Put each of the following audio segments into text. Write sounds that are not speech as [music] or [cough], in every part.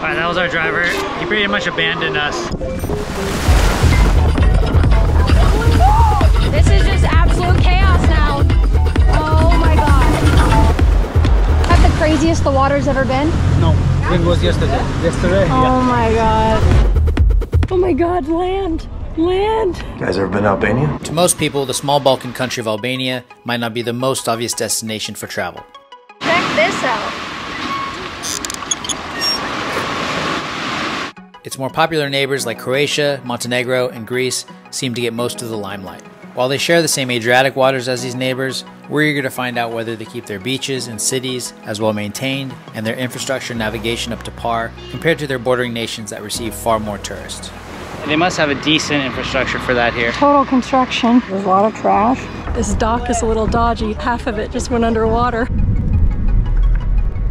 All right, that was our driver. He pretty much abandoned us. This is just absolute chaos now. Oh my god. Have the craziest the water's ever been? No, it was yesterday. Yesterday, Oh my god. Oh my god, land. Land. You guys ever been to Albania? To most people, the small Balkan country of Albania might not be the most obvious destination for travel. Check this out. Its more popular neighbors like Croatia, Montenegro, and Greece seem to get most of the limelight. While they share the same Adriatic waters as these neighbors, we're eager to find out whether they keep their beaches and cities as well maintained and their infrastructure and navigation up to par compared to their bordering nations that receive far more tourists. They must have a decent infrastructure for that here. Total construction. There's a lot of trash. This dock is a little dodgy. Half of it just went underwater.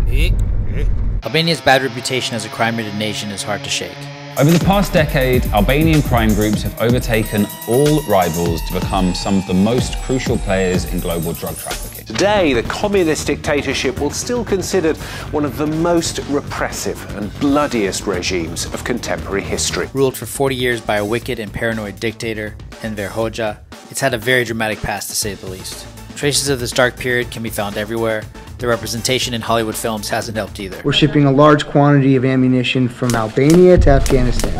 Eh? Eh? Albania's bad reputation as a crime-ridden nation is hard to shake. Over the past decade, Albanian crime groups have overtaken all rivals to become some of the most crucial players in global drug trafficking. Today, the communist dictatorship will still considered one of the most repressive and bloodiest regimes of contemporary history. Ruled for 40 years by a wicked and paranoid dictator, Enver Hoxha, it's had a very dramatic past to say the least. Traces of this dark period can be found everywhere. The representation in Hollywood films hasn't helped either. We're shipping a large quantity of ammunition from Albania to Afghanistan.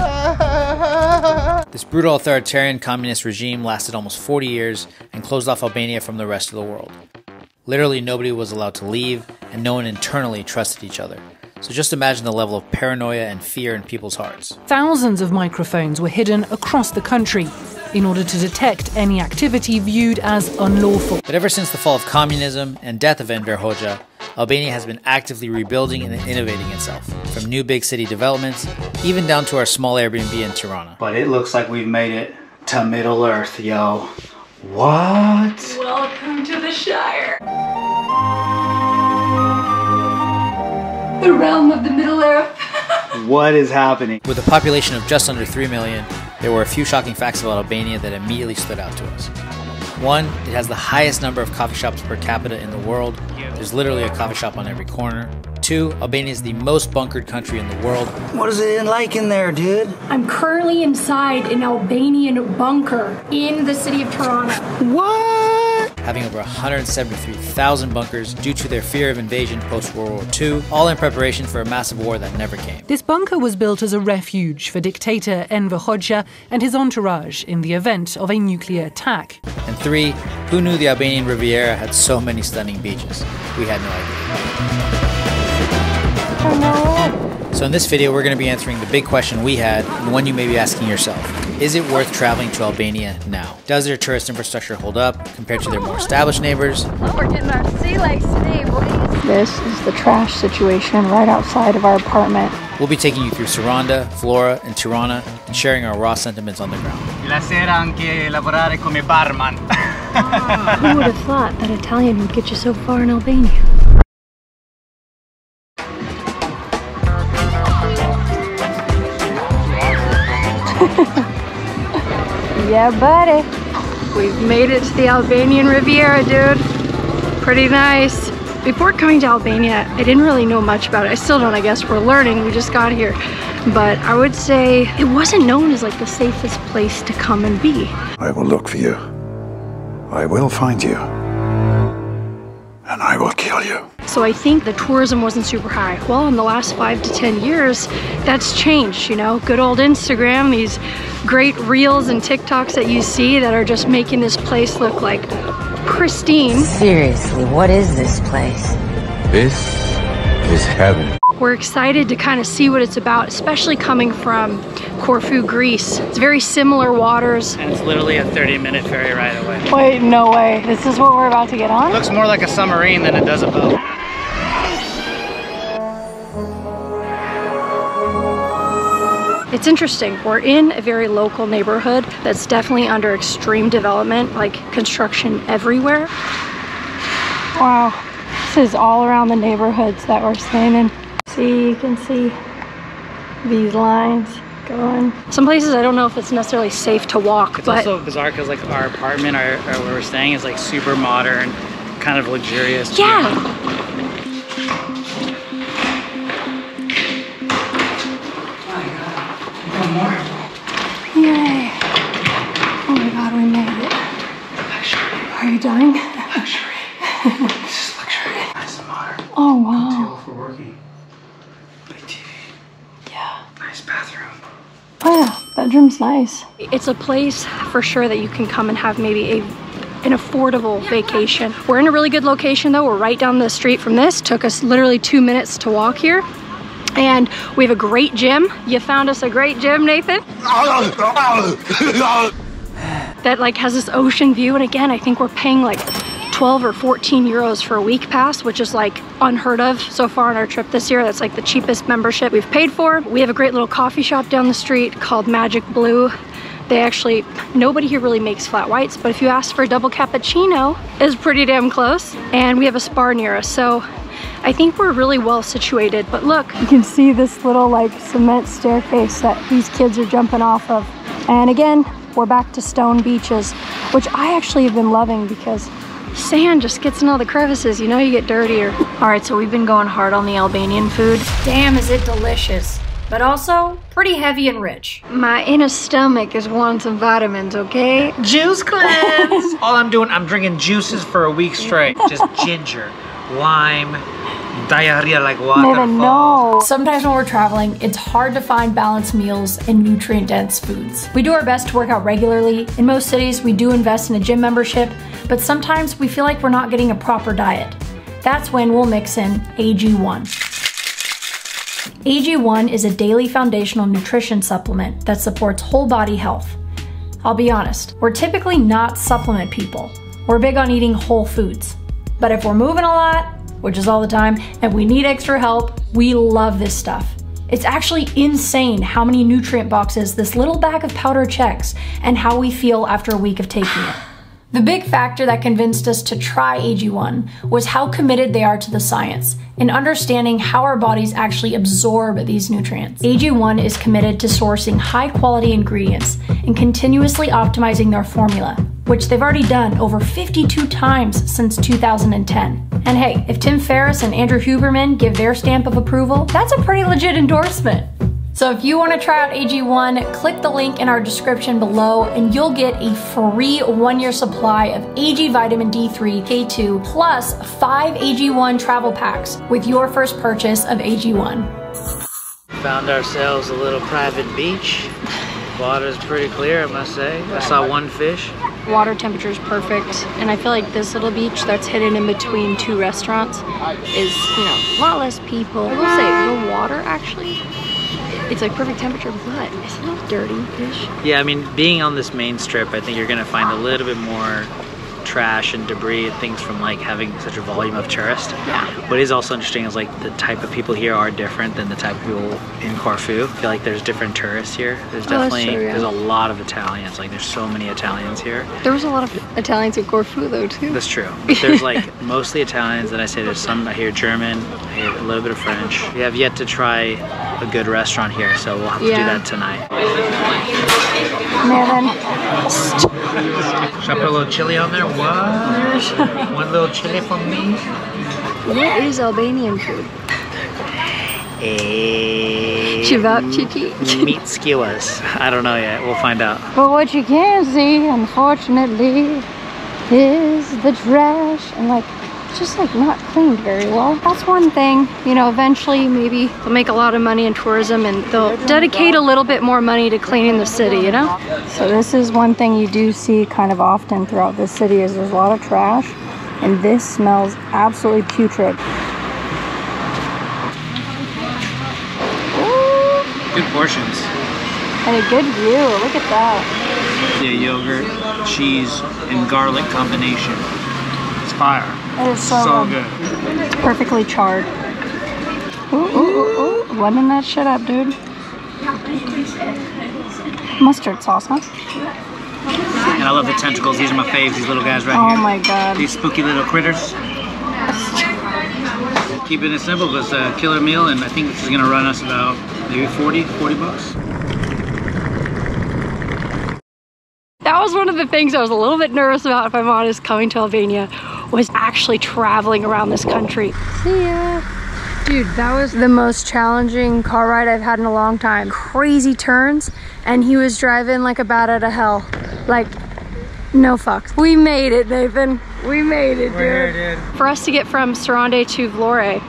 [laughs] This brutal authoritarian communist regime lasted almost 40 years and closed off Albania from the rest of the world. Literally nobody was allowed to leave, and no one internally trusted each other. So just imagine the level of paranoia and fear in people's hearts. Thousands of microphones were hidden across the country in order to detect any activity viewed as unlawful. But ever since the fall of communism and death of Enver Hoxha, Albania has been actively rebuilding and innovating itself, from new big city developments, even down to our small Airbnb in Tirana. But it looks like we've made it to Middle Earth, yo. What? Welcome to the Shire. The realm of the Middle Earth. [laughs] What is happening? With a population of just under 3 million, there were a few shocking facts about Albania that immediately stood out to us. One, it has the highest number of coffee shops per capita in the world. There's literally a coffee shop on every corner. Two, Albania is the most bunkered country in the world. What is it like in there, dude? I'm currently inside an Albanian bunker in the city of Tirana. What? Having over 173,000 bunkers due to their fear of invasion post World War II, all in preparation for a massive war that never came. This bunker was built as a refuge for dictator Enver Hoxha and his entourage in the event of a nuclear attack. And three, who knew the Albanian Riviera had so many stunning beaches? We had no idea. Oh no. So in this video, we're going to be answering the big question we had, and one you may be asking yourself. Is it worth traveling to Albania now? Does their tourist infrastructure hold up compared to their more established neighbors? We're getting our sea legs today, boys. This is the trash situation right outside of our apartment. We'll be taking you through Saranda, Vlora, and Tirana, and sharing our raw sentiments on the ground. La sera anche lavorare come barman. [laughs] Who would have thought that Italian would get you so far in Albania? Yeah, buddy. We've made it to the Albanian Riviera, dude. Pretty nice. Before coming to Albania, I didn't really know much about it. I still don't, I guess. We're learning. We just got here. But I would say it wasn't known as like the safest place to come and be. I will look for you. I will find you. And I will kill you. So I think the tourism wasn't super high. Well, in the last five to 10 years, that's changed, you know? Good old Instagram, these great reels and TikToks that you see that are just making this place look like pristine. Seriously, what is this place? This is heaven. We're excited to kind of see what it's about, especially coming from Corfu, Greece. It's very similar waters. And it's literally a 30 minute ferry ride away. Wait, no way. This is what we're about to get on? Looks more like a submarine than it does a boat. It's interesting. We're in a very local neighborhood that's definitely under extreme development, like construction everywhere. Wow, this is all around the neighborhoods that we're staying in. See, you can see these lines going. Some places I don't know if it's necessarily safe to walk, It's but also bizarre because like our apartment, our, uh, our where we're staying, is like super modern, kind of luxurious. yeah. Yay. Oh my god, we made it. Are you dying? This is luxury. Nice and modern. Oh wow. For working. Big TV. Yeah. Nice bathroom. Yeah, bedroom's nice. It's a place for sure that you can come and have maybe a an affordable vacation. We're in a really good location though. We're right down the street from this. Took us literally two minutes to walk here. And we have a great gym. You found us a great gym, Nathan. [laughs] that like has this ocean view. And again, I think we're paying like 12 or 14 euros for a week pass, which is like unheard of so far on our trip this year. That's like the cheapest membership we've paid for. We have a great little coffee shop down the street called Magic Blue. They actually, nobody here really makes flat whites, but if you ask for a double cappuccino, it's pretty damn close. And we have a spa near us, so I think we're really well situated. But look, you can see this little like cement staircase that these kids are jumping off of. And again, we're back to stone beaches, which I actually have been loving because sand just gets in all the crevices. You know you get dirtier. All right, so we've been going hard on the Albanian food. Damn, is it delicious. But also pretty heavy and rich. My inner stomach is wanting some vitamins, okay? Juice cleanse. [laughs] All I'm doing, I'm drinking juices for a week straight. Just ginger, lime, diarrhea like waterfalls. Sometimes when we're traveling, it's hard to find balanced meals and nutrient dense foods. We do our best to work out regularly. In most cities, we do invest in a gym membership, but sometimes we feel like we're not getting a proper diet. That's when we'll mix in AG1. AG1 is a daily foundational nutrition supplement that supports whole body health. I'll be honest, we're typically not supplement people. We're big on eating whole foods. But if we're moving a lot, which is all the time, and we need extra help, we love this stuff. It's actually insane how many nutrient boxes this little bag of powder checks and how we feel after a week of taking it. [sighs] The big factor that convinced us to try AG1 was how committed they are to the science and understanding how our bodies actually absorb these nutrients. AG1 is committed to sourcing high quality ingredients and continuously optimizing their formula, which they've already done over 52 times since 2010. And hey, if Tim Ferriss and Andrew Huberman give their stamp of approval, that's a pretty legit endorsement. So if you want to try out AG1, click the link in our description below and you'll get a free one-year supply of AG vitamin D3 K2 plus 5 AG1 travel packs with your first purchase of AG1. Found ourselves a little private beach. Water's pretty clear, I must say. I saw one fish. Water temperature is perfect, and I feel like this little beach that's hidden in between two restaurants is, you know, a lot less people. I will say, the water actually it's like perfect temperature, but it's a little dirty-ish. Yeah, I mean, being on this main strip, I think you're gonna find a little bit more trash and debris and things from like having such a volume of tourists. Yeah. What is also interesting is like the type of people here are different than the type of people in Corfu. I feel like there's different tourists here. There's Oh, definitely true, yeah. there's a lot of Italians. Like there's so many Italians here. There was a lot of Italians in Corfu though too. That's true. [laughs] But there's like mostly Italians, and I say there's some I hear German, I hear a little bit of French. We have yet to try a good restaurant here, so we'll have to do that tonight. Man, Should I put a little chili on there? What? [laughs] One little chili for me? what is Albanian food? Eh, Chivapchichi. Meat skewers. I don't know yet. We'll find out. But what you can see, unfortunately, is the trash and like it's just like not cleaned very well. That's one thing, you know, eventually maybe they'll make a lot of money in tourism and they'll dedicate a little bit more money to cleaning the city, you know? So this is one thing you do see kind of often throughout the city is there's a lot of trash and this smells absolutely putrid. Good portions. And a good view, look at that. Yeah, yogurt, cheese, and garlic combination. It's fire. It is so, good. It's perfectly charred. Ooh, ooh, ooh, ooh. Lemon that shit up, dude. Mustard sauce, huh? And I love the tentacles. These are my faves, these little guys right Oh here. Oh my god. These spooky little critters. Keeping it simple, but it's a killer meal, and I think this is gonna run us about maybe 40, 40 bucks. That was one of the things I was a little bit nervous about, if I'm honest, coming to Albania, was actually traveling around this country. See ya. Dude, that was the most challenging car ride I've had in a long time. Crazy turns, and he was driving like a bat out of hell. Like, no fucks. We made it, Nathan. We made it, We're dude. here, dude. For us to get from Sarande to Vlore,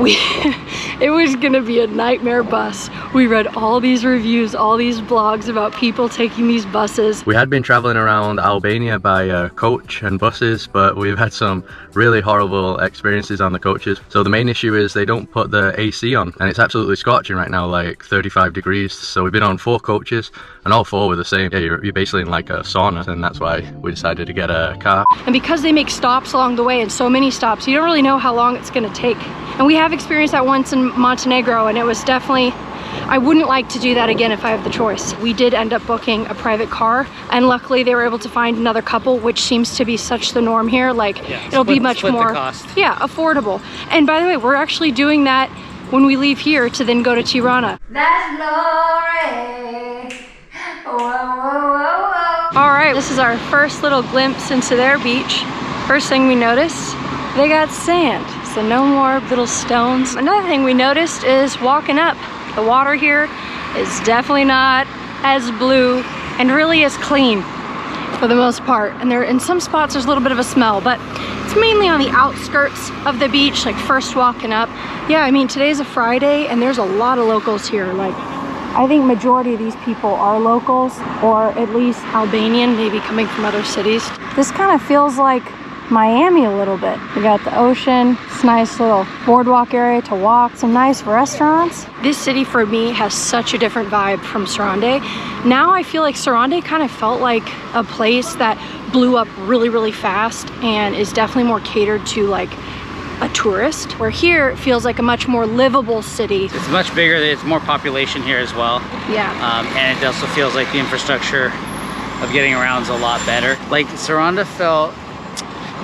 we [laughs] it was gonna be a nightmare bus. We read all these reviews, all these blogs about people taking these buses. We had been traveling around Albania by uh, coach and buses, but we've had some really horrible experiences on the coaches. So the main issue is they don't put the AC on, and it's absolutely scorching right now, like 35 degrees. So we've been on four coaches, and all four were the same. Yeah, you're, you're basically in like a sauna, and that's why we decided to get a car. And because they make stops along the way and so many stops, you don't really know how long it's gonna take. And we have experienced that once in Montenegro and it was definitely, I wouldn't like to do that again if I have the choice. We did end up booking a private car and luckily they were able to find another couple, which seems to be such the norm here. Like Yeah, it'll be much more, cost. yeah, affordable. And by the way, we're actually doing that when we leave here to then go to Tirana. That's glory. Whoa, whoa, whoa, whoa. All right, this is our first little glimpse into their beach. First thing we noticed, they got sand, so no more little stones. Another thing we noticed is walking up. The water here is definitely not as blue and really as clean for the most part. And there, in some spots, there's a little bit of a smell, but it's mainly on the outskirts of the beach, like first walking up. Yeah, I mean, today's a Friday and there's a lot of locals here. Like, I think majority of these people are locals or at least Albanian, maybe coming from other cities. This kind of feels like Miami a little bit. We got the ocean, it's nice little boardwalk area to walk, some nice restaurants. This city for me has such a different vibe from Sarande. Now I feel like Sarande kind of felt like a place that blew up really, really fast and is definitely more catered to like a tourist. Where here it feels like a much more livable city. It's much bigger. It's more population here as well. Yeah. Um, and it also feels like the infrastructure of getting around is a lot better. Like Saranda felt,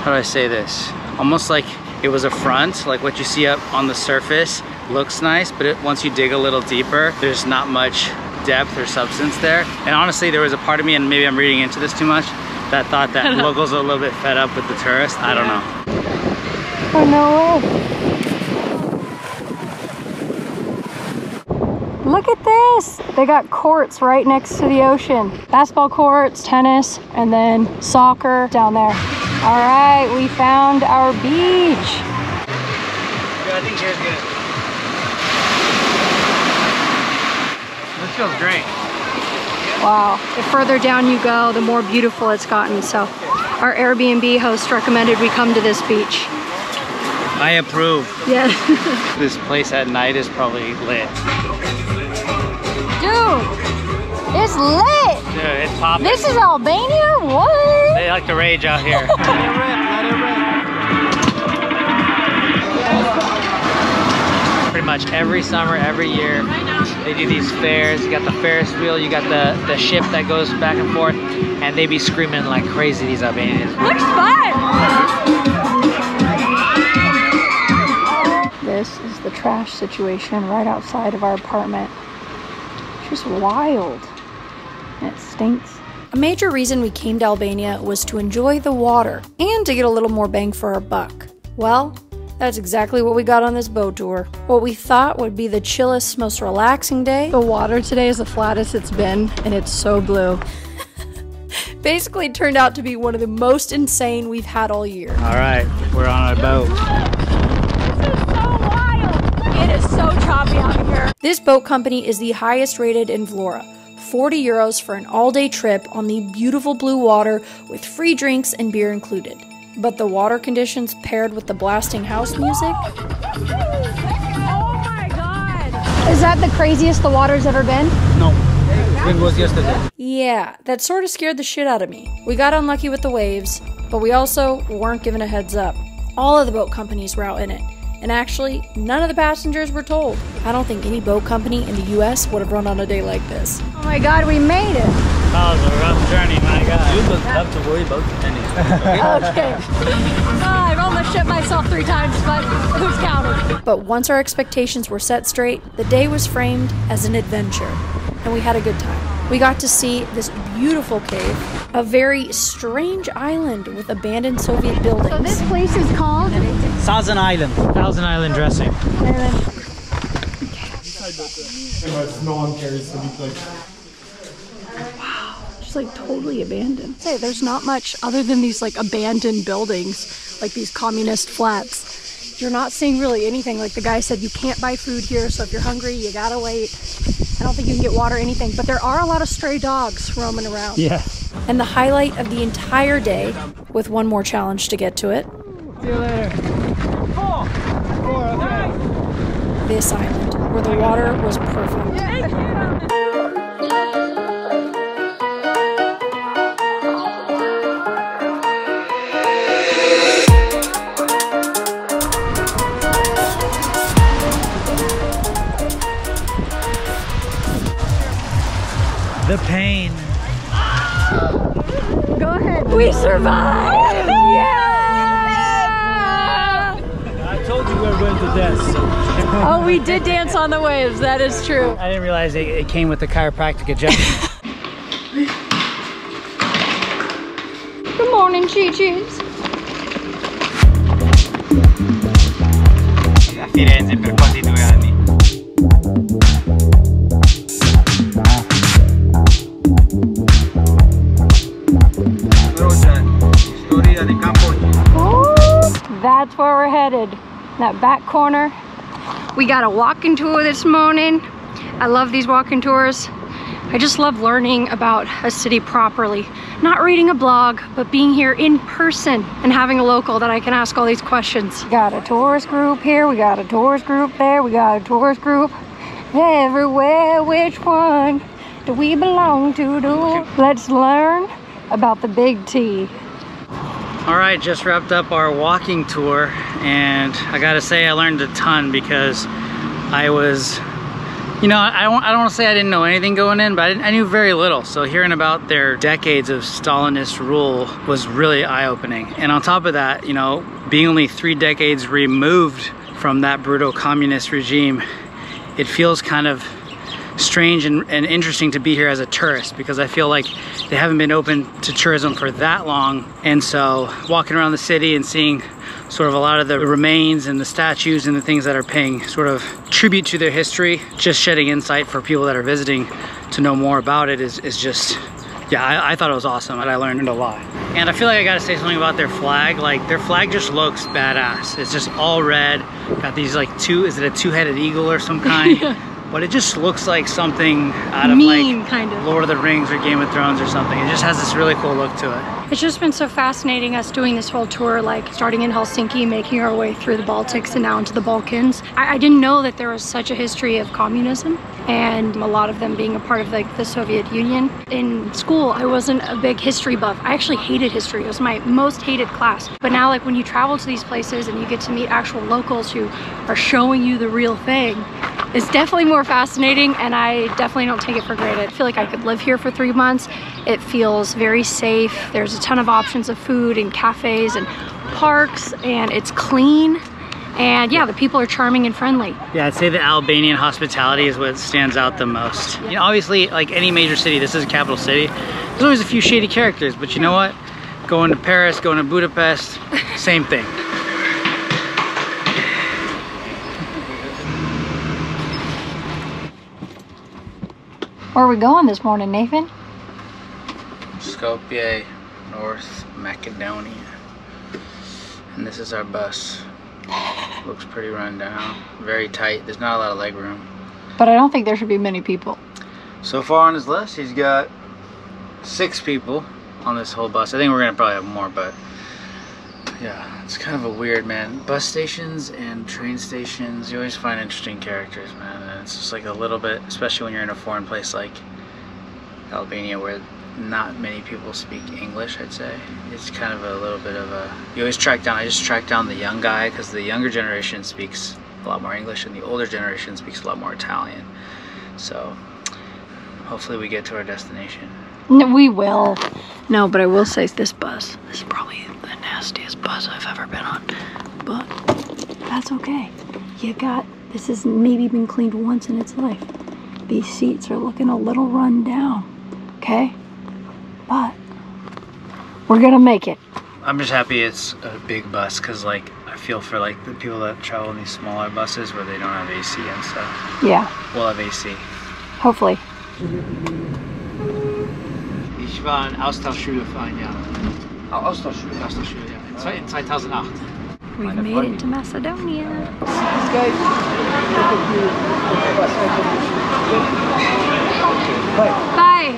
how do I say this? Almost like it was a front, like what you see up on the surface looks nice, but it, once you dig a little deeper, there's not much depth or substance there. And honestly, there was a part of me, and maybe I'm reading into this too much, that thought that [laughs] locals are a little bit fed up with the tourists. I don't know. Oh, no. Look at this. They got courts right next to the ocean. Basketball courts, tennis, and then soccer down there. All right, we found our beach. I think here's good. This feels great. Wow. The further down you go, the more beautiful it's gotten. So our Airbnb host recommended we come to this beach. I approve. Yeah. [laughs] This place at night is probably lit. Dude, it's lit. Dude, it's popping. This is Albania? What? They like to rage out here. [laughs] Pretty much every summer, every year, they do these fairs. You got the Ferris wheel, you got the, the ship that goes back and forth, and they be screaming like crazy, these Albanians. Looks fun. This is the trash situation right outside of our apartment. Just wild. And it stinks. A major reason we came to Albania was to enjoy the water and to get a little more bang for our buck. Well, that's exactly what we got on this boat tour. What we thought would be the chillest, most relaxing day. The water today is the flattest it's been, and it's so blue. [laughs] Basically turned out to be one of the most insane we've had all year. All right, we're on our boat. This is so wild. It is so choppy out here. This boat company is the highest rated in Vlora. 40 euros for an all day trip on the beautiful blue water with free drinks and beer included. But the water conditions paired with the blasting house music? Is that the craziest the water's ever been? No, it was yesterday. Yeah, that sort of scared the shit out of me. We got unlucky with the waves, but we also weren't given a heads up. All of the boat companies were out in it. And actually, none of the passengers were told. I don't think any boat company in the US would have run on a day like this. Oh my god, we made it. That was a rough journey, my God. You don't have to worry about anything. Okay. Ah, I've almost shit myself three times, but who's counting? But once our expectations were set straight, the day was framed as an adventure, and we had a good time. We got to see this beautiful cave, a very strange island with abandoned Soviet buildings. So this place is called Thousand Island. Thousand Island dressing. No one cares to be like. Wow, just like totally abandoned. Say, there's not much other than these like abandoned buildings, like these communist flats. You're not seeing really anything. Like the guy said, you can't buy food here, so if you're hungry, you gotta wait. I don't think you can get water or anything, but there are a lot of stray dogs roaming around. Yeah. And the highlight of the entire day, with one more challenge to get to it, See you later. This island, where the water was perfect. The pain. Go ahead. We survived! Yeah! I told you we were going to dance. [laughs] Oh, we did dance on the waves. That is true. I didn't realize it, it came with the chiropractic adjustment. [laughs] Good morning, Chi-Chi's. A Firenze per quasi due anni. That's where we're headed. That back corner. We got a walking tour this morning. I love these walking tours. I just love learning about a city properly. Not reading a blog, but being here in person and having a local that I can ask all these questions. We got a tourist group here, we got a tourist group there, we got a tourist group everywhere. Which one do we belong to? Do? Let's learn about the big T. All right, just wrapped up our walking tour and I gotta say I learned a ton because I was, you know, I don't, I don't wanna say I didn't know anything going in, but I, I knew very little. So hearing about their decades of Stalinist rule was really eye-opening. And on top of that, you know, being only three decades removed from that brutal communist regime, it feels kind of strange and, and, interesting to be here as a tourist because I feel like they haven't been open to tourism for that long. And so walking around the city and seeing sort of a lot of the remains and the statues and the things that are paying sort of tribute to their history, just shedding insight for people that are visiting to know more about it is, is just, yeah, I, I thought it was awesome and I learned a lot. And I feel like I gotta say something about their flag. Like their flag just looks badass. It's just all red, got these like two, is it a two-headed eagle or some kind? [laughs] but it just looks like something out of Mean, like kind of. Lord of the Rings or Game of Thrones or something. It just has this really cool look to it. It's just been so fascinating us doing this whole tour, like starting in Helsinki, making our way through the Baltics and now into the Balkans. I, I didn't know that there was such a history of communism and a lot of them being a part of like the Soviet Union. In school, I wasn't a big history buff. I actually hated history. It was my most hated class. But now like when you travel to these places and you get to meet actual locals who are showing you the real thing, it's definitely more fascinating and I definitely don't take it for granted. I feel like I could live here for three months. It feels very safe. There's a ton of options of food and cafes and parks and it's clean. And yeah, the people are charming and friendly. Yeah, I'd say the Albanian hospitality is what stands out the most. You know, obviously, like any major city, this is a capital city. There's always a few shady characters, but you know what? Going to Paris, going to Budapest, same thing. Where are we going this morning, Nathan? Skopje, North Macedonia. And this is our bus. Looks pretty run down. Very tight. There's not a lot of leg room. But I don't think there should be many people. So far on his list, he's got six people on this whole bus. I think we're gonna probably have more, but yeah, it's kind of a weird, man. Bus stations and train stations, you always find interesting characters, man. And it's just like a little bit, especially when you're in a foreign place like Albania where not many people speak English, I'd say. It's kind of a little bit of a, you always track down, I just track down the young guy because the younger generation speaks a lot more English and the older generation speaks a lot more Italian. So hopefully we get to our destination. No, we will. No, but I will say this bus, this is probably the nastiest bus I've ever been on. But that's okay. You got, this has maybe been cleaned once in its life. These seats are looking a little run down, okay? But we're gonna make it. I'm just happy it's a big bus because like I feel for like the people that travel in these smaller buses where they don't have AC and stuff. Yeah, We'll have AC. hopefully. Ich war in Austauschschule für ein Jahr. Oh, Austauschschule? Austauschschule, ja. In 2008. We've made it to Macedonia. Bye.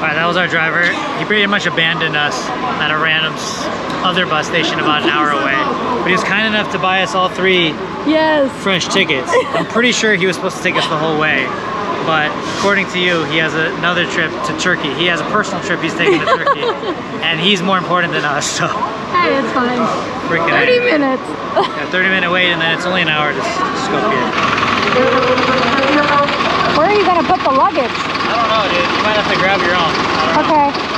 Alright, that was our driver. He pretty much abandoned us at a random other bus station about an hour away. But he was kind enough to buy us all three yes. French tickets. I'm pretty sure he was supposed to take us the whole way. But according to you, he has another trip to Turkey. He has a personal trip he's taking to Turkey. [laughs] And he's more important than us, so Hey, it's fine. freaking 30 A. minutes. Yeah, 30 minute wait and then it's only an hour to s- Skopje. Where are you gonna put the luggage? I don't know, dude. You might have to grab your own. Don't know. Okay.